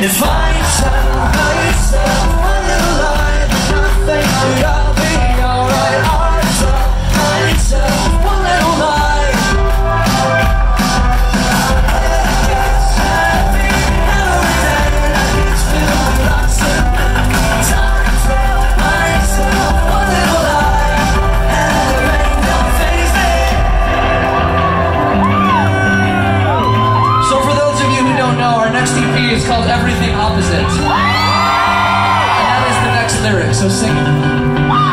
if I shall called Everything Opposite. And that is the next lyric, so sing it.